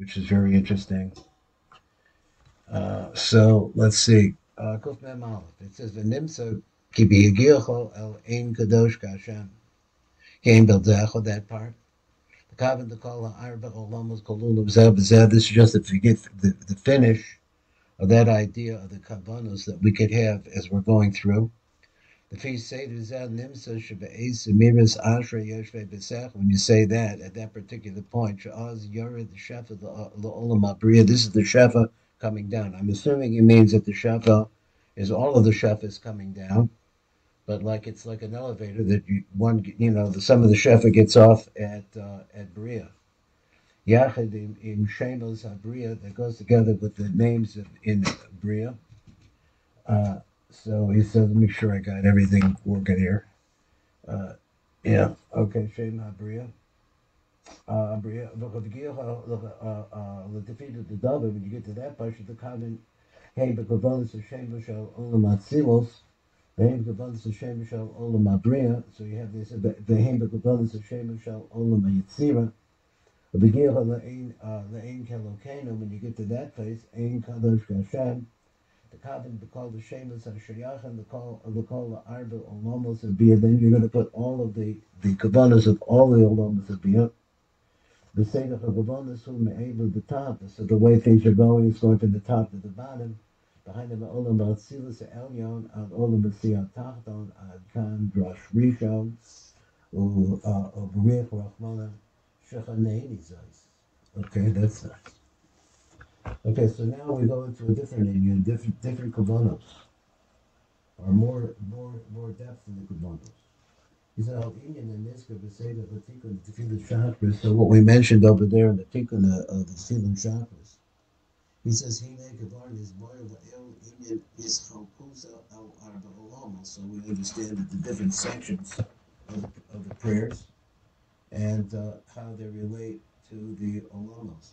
which is very interesting. Uh, so let's see. Uh, it says v'nimsa ki biyagilcho el ein kadosh kashem. Kain belzecho that part. The kavan the kol ha'arba olamos kolulu b'zeh. This is just to forget the, the finish of that idea of the kavanos that we could have as we're going through. When you say that at that particular point, this is the Shefa coming down. I'm assuming it means that the Shefa is all of the Shefa coming down, but like it's like an elevator that you, one, you know, the, some of the Shefa gets off at uh, at Bria. Yachid in, in Shemos Bria that goes together with the names in Bria. Uh, so he said, let me make sure I got everything working here. Uh, yeah, okay, Shem uh, Bria. Uh, Bria, look at the uh, uh, the of the David, when you get to that part, the comment, hey, but Gavonis Hashem Vashal Olam Atzilos, Vehem Gavonis Hashem Vashal Olam Abria, so you have this, Vehem Gavonis Hashem Vashal Olam Yitzira, La'ain La'ain Kelokenu, when you get to that place, Ein Kadosh Hashem, the carbon the call the shameless and shayach and the call the call the arba olamos and bia. Then you're going to put all of the the kavanas of all the olamos of bia. The sedach of kavanas who able the top. So the way things are going is going from the top to the bottom. Behind the olam batzilus elyon ad olam b'siyat tachton ad kan drash rishon u uh, of rich rachmana shechaneini zayis. Okay, that's nice. Okay, so now we go into a different Indian, different different kavanos, or more more more depth in the kavanos. He said, "Al Indian and Niska Beseda Vatikun Tefillah chakras." So what we mentioned over there in the Tikkun of the Tefillah chakras, he says, "Hine kavar is boil el Indian is chalkusa al arba So we understand that the different sections of, of the prayers and uh, how they relate to the olamos.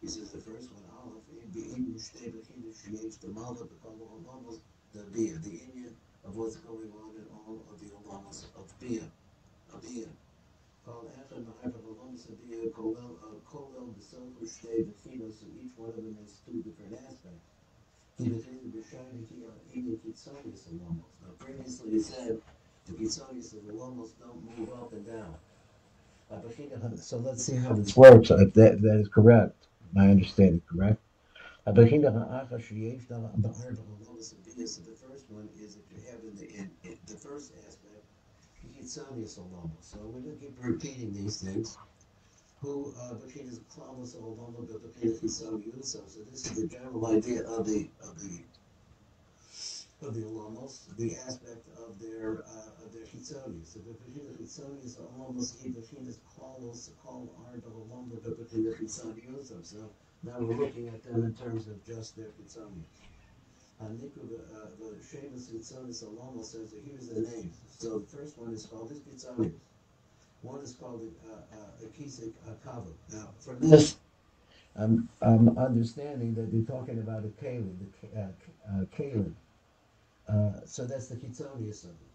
he says the first one, Aleph, being Mushtebechin, Shiyech, the Malda, become Olamas, the Bia, the Indian of what's going on in all of the Olamas of Bia, of Bia. Called Echad, Mahaib, Olamas, of Bia, Kolel, Kolel, the Sofu, Shtebechin, so each one of them has two different aspects. He became the Bishani, Ki, Indian uh, Kitsonis, Olamas. Now, previously he said, the Kitsonis of Olamas don't move up and down. Uh, so let's see how this works, if that, that is correct my understanding, correct? So the first one is that you have in the in, in the first aspect, So we're going to keep repeating these things. Who uh, is So this is the general idea of the of the of the Olamos, the aspect of their uh, of their Chitzonius. So the Bechina Chitzonius Olamos he Bechinas Klalos Kol Ard Olamo the Bechina Chitzonius. So now we're looking at them in terms of just their Chitzonius. Uh, Niku uh, the Shemus Chitzonius Olamos says that here's the name. So the first one is called his Chitzonius. One is called uh, uh, Akisik Akava. Now from this. I'm, I'm understanding that you're talking about a Kalin, the uh, Kalin. Uh, so that's the Kitzonius of it.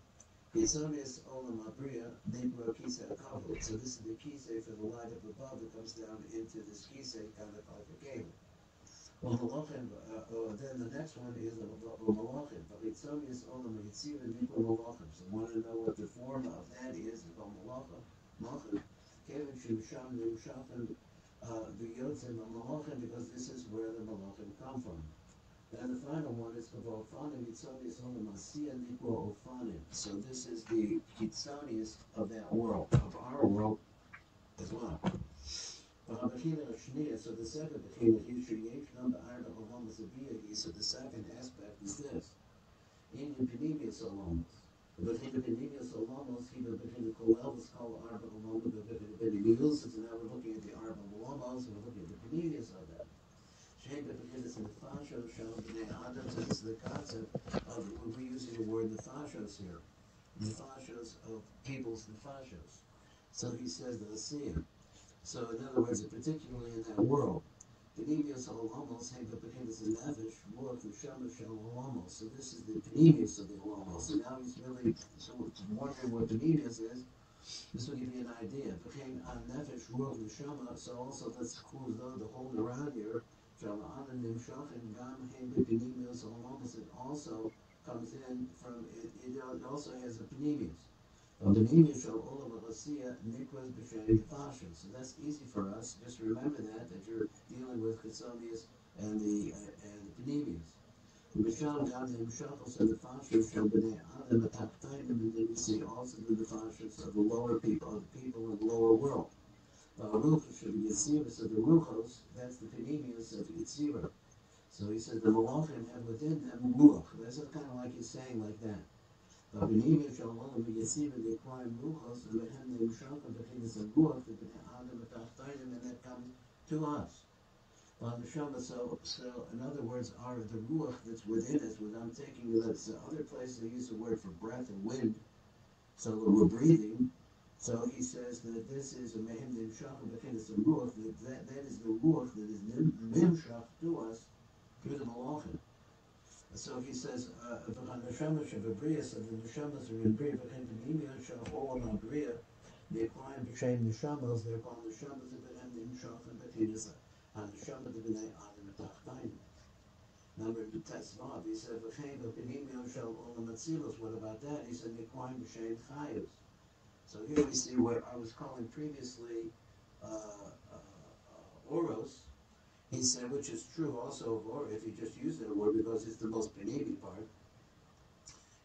Kitzonius Olam Abriya, Nebra Kise Akavut. So this is the Kise for the light up above that comes down into this Kise kind of like a cable. Well, Malachim, uh, uh, then the next one is the Malachim. Kitzonius Olam Yitzira Nebra Malachim. So want to know what the form of that is, called Malachim. Malachim. Kevin Shimsham Nimshachim, the Yotzim Malachim, because this is where the Malachim come from. And the final one is Kavofanim Yitzonius Holomasiya Nikwa Ofanim. So this is the Yitzonius of that world, of our world as well. So the second So the second aspect is this. In Benimius Olamos. Between the Benimius Olamos, he between the Kolelvis called Arba Olamos, and now we're looking at the Arba Olamos, and we're looking at the Benimius of that. Shein bepnimis nefashos shel bnei adam, so this is the concept of, we're using the word the nefashos here. The mm-hmm. Nefashos of people's nefashos. So he says the Asiya. So in other words, particularly in that world, Panemius Olamos Hega Behemoth Nefesh, Ruach Neshama Shel Olamos. So this is the Panemius of the Olamos. So now he's really so wondering what Panemius is. This will give you an idea. Became on Nefesh, Ruach Neshama. So also let's close though the whole around here. Nimshach and Gam Hega Panemius Olamos. It also comes in from it, it also has a Fashion. So that's easy for us. Just remember that that you're dealing with Chitzonius and the uh, and the Panemius. Mishal Gam Nimshach also the Fashions Shel B'nei Adam Atachtaim and then you see also the Fashions of the lower people of the people in the lower world. Should be Yitzira, so the Ruchos, that's the Panemius of Yitzira. So he said the Malachim have within them Ruach. That's kind of like he's saying like that. B'nimius shel olam v'yasiva de'klayim ruchos v'behem ne'mshaka b'chinas ruach v'bnei adam v'tachtayim and that comes to us. Neshama, so, so in other words, are the ruach that's within us, when I'm taking that's uh, other places they use the word for breath and wind, so we're breathing. So he says that this is a mehem nimshach b'chinas ruach, that, that that is the ruach that is nimshach to us through the malachim. So he says, uh, "V'chan neshama shevabriya." So the neshamas are in bria. V'chan b'nimya she'olam ha'briya. They climb b'shem neshamas. They're called neshamas v'behem nimshach and b'tinisa. Haneshama v'bnei adam etachtayin. Number Tesvav, he said, "V'chem b'nimya she'olam atzilos." What about that? He said, "They climb b'shem chayus." So here we see what I was calling previously uh, uh, uh, oros. He said, which is true also of or if you just use that word because it's the most Panini part.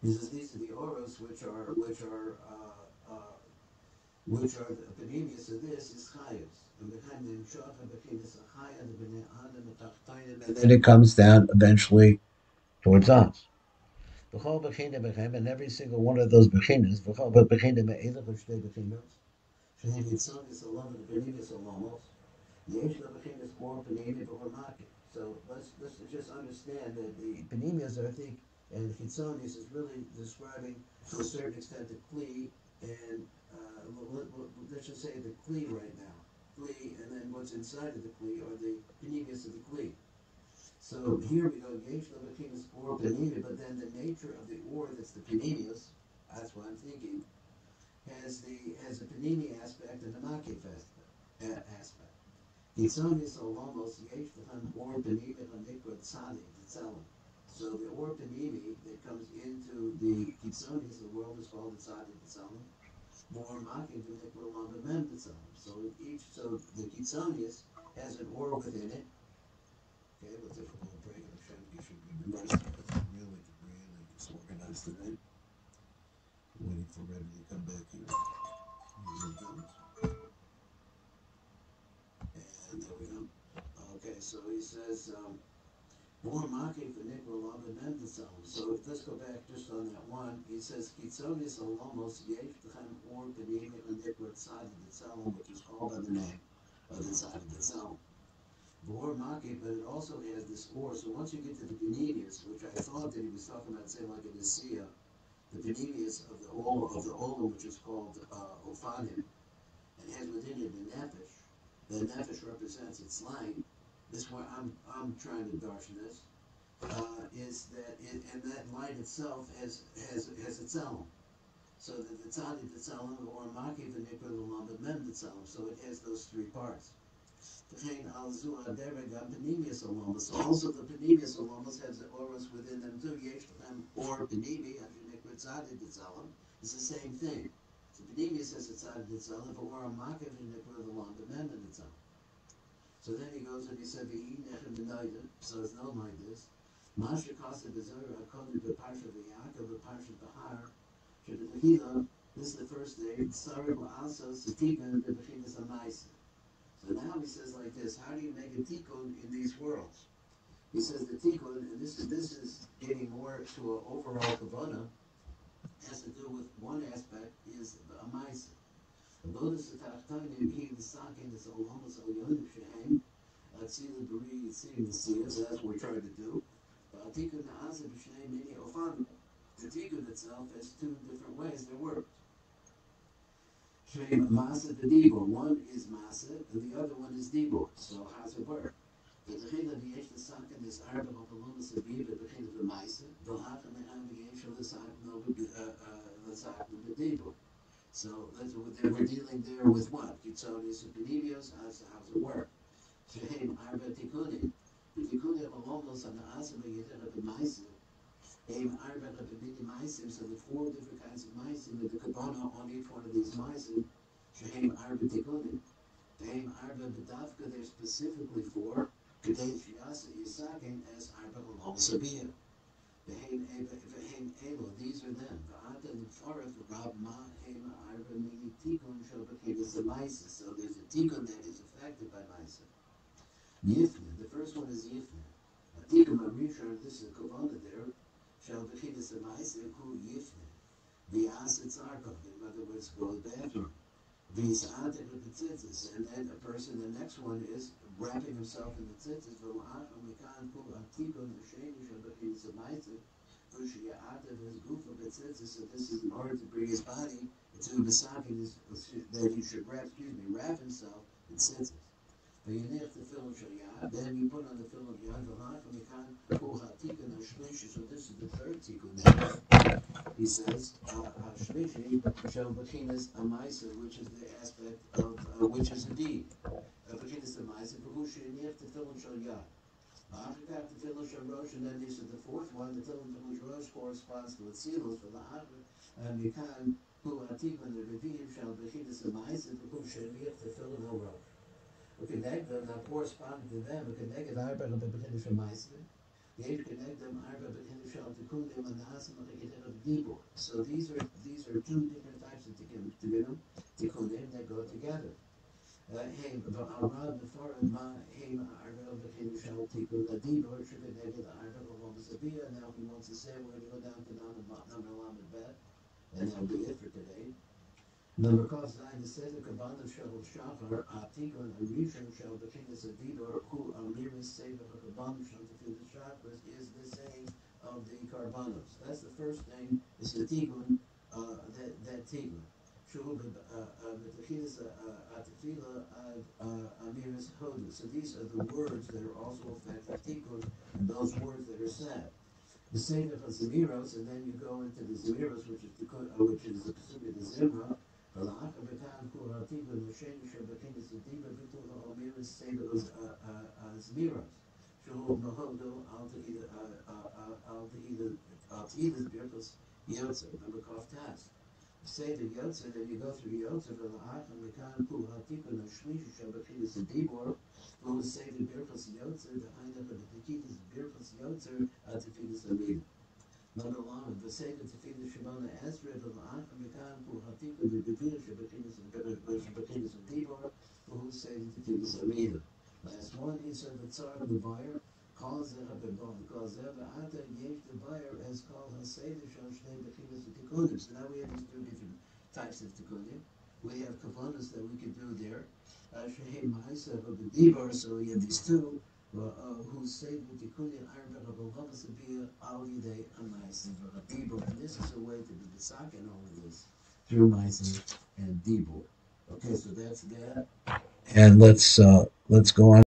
He says these are the oros which are which are uh, uh, which are the Panemius of this is chayos. And then it comes down eventually towards us. And every single one of those b'chinas, of more. So let's, let's just understand that the Panemius, I think, and Chitzonis is really describing to a certain extent the Kli, and uh, let, let, let's just say the Kli right now. Kli, and then what's inside of the Kli are the Panemius of the Kli. So here we go, Yesh Levakimus or Panemi, but then the nature of the or that's the Panemius, that's what I'm thinking, has the has a Panemi aspect and a Makif aspect. Kitzonis Olamos Yesh Lefan or Panemi Hanikra Tzadi, Tzelem. So the or Panemi that comes into the Kitzonis, the world is called the Tzadi Tzelem. More Hanikra Lamamem Tzelem. So each, so the Kitzonis has an or within it. Okay, with difficult break of Hashem, you should be reversed. Really, really disorganized today. Waiting for Rebbe to come back here. And there we go. Okay, so he says, um, more mocking for Nicola Lava So if let's go back just on that one. He says, Kitzonis almost yesh lechem or beneath and Nicola side of the which is called by the name of the side of the Tzelem. Or Maki, but it also has this or. So once you get to the Benedius, which I thought that he was talking about, say like in Nicaea, the Benedius of the Ola, of the Ola, which is called uh, Ophanim, and has within it the Nefesh. The Nefesh represents its light. This is why I'm I'm trying to darshan this. Uh, is that it, and that light itself has has has its own. So the tzadi tzelem or maki v'nikra l'lam mem tzelem. So it has those three parts. Also the panemius alomas has the auras within them too. Yesh them or panemi. It's the same thing. So panemius has a tzadi tzelem, but or maki v'nikra l'lam mem tzelem. So then he goes and he said. So it's not like this. Masha kasa b'zera akodim b'parsha v'yakov b'parsha b'har. Shedevahila. This is the first day. Tsarim also satikan b'bechinas amaisa. So now he says like this: How do you make a tikkun in these worlds? He says the tikkun, and this is this is getting more to an overall kavana. has to do with one aspect is the Tachtanim, he the Sakin is almost a young shame. Tzila Bari, seeing the seer, so that's what we're trying to do. The Tikun itself has two different ways they work. Shem Masa the Dibor. One is Masa, and the other one is Dibor. So how's it work? The V'yesh the L'Sakin L'Dibor. Uh, uh, so that's what we're dealing there with what? Kitsonis and Benedios, how's, how's it work? Arba Tikunim. Tikunim Alomos on the Yedera B'Maisim. Aim Arba Maisim, the four different kinds of Maisim, with the Kabbalah on each one of these Maisim. Shehem Arba Tikunim. Aim Arba B'Davka, they're specifically for Kadesh Yasa Yisakin as Arba Alom Sabiyah. Vehem Elo, these are them. V'ata L'Farah Rab Ma Hem Arba Mini Tikun the Maisa. So there's a Tikun that is affected by Maisa. Yifne, the first one is Yifne. A Tikun Marishar, this is a Kavana there. Shobakid is the Maisa Ku Yifne. V'asa Tzarkov, in other words, go to the bathroom. the Tzitzis, and then a person, the next one is wrapping himself in the tzitzis. V'la'acham Mikan Ku Atikun V'sheni Shobakid is the Maisa. So this is in order to bring his body to the Besakin that he should wrap, excuse me, wrap himself in senses. Then you put on the film of Yad So this is the third now. He says, Shlishi shall Bakinas Amaisa, which is the aspect of, uh, which is a deed. Bakinas Amaisa, Bahusha Nef, the film shall Yad. After that, the Tefillah Shem Rosh, and then this is the fourth one, the Tefillah Shem Rosh corresponds to the Tzilos for the Achra, and Mikan, who Atikvan, the Revim, shall Bechidus and Ma'asim, who Shemiach, the Tefillah No Rosh וכנגד them, now corresponding to them, וכנגד ארבע בבחינה של מייסר, יש כנגדם ארבע בבחינה של תיקונים הנעשים וכנגד דיבור. So these are these are two different types of tikkunim, tikkunim that go together. Hey, Arab before ma hey Arab became shall tikkun adibur shekadeged Arab of Sabia. Now he wants to say we're going to go down to number Lamed Bet, and that'll be it for today. Kabbalah shall shachar atikun arishon shall became the sadibur who amiris save of Kabbalah shall to the chakras is the saying of the karbanos. That's the first thing. Is the tikkun uh, that that tikkun. Shul b'techilas atefila amiris hodu. So these are the words that are also effective tikkun, and those words that are said. The same of the Zemiros, and then you go into the Zemiros, which is the uh, which is the Zimra. Shebekinis ha'tiva v'tu ha'omiris same of Zemiros. Shul b'hodu al te'ila al te'ila al te'ila's birkus yotzer. Number kaf tas. Say the Yotzer, then you go through Yotzer, V'la'ach, and Mekan, Pu, Hatikun, Hashlishi, Shabbachilis, and Dibor, who will say the Birchas Yotzer, the Einach, and the Tekitas, Birchas Yotzer, Atifilis, Amid. Number one, the the Tefillah and the and Dibor, the. Last one, he said the Tsar of the buyer, calls it up and bone, because Ata Yesh the buyer as called Haseder Shal Shnei Bechinas Tikkunim. So now we have these two different types of Tikkunim. We have Kavanas that we can do there. Uh, Shehem Ma'isa of the Dibar, so we have these two. Who say with Tikkunim Arba of Al-Havasabiyah Al Yidei Amaisa of Dibor. And this is a way to Sakin all of this through Maisa and Dibor. Okay, so that's that. And let's uh, let's go on.